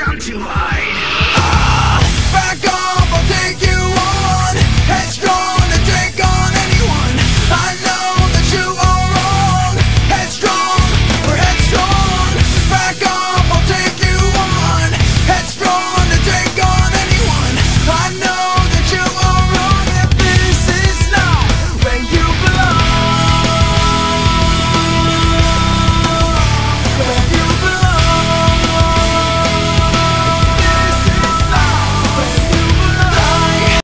decision to high.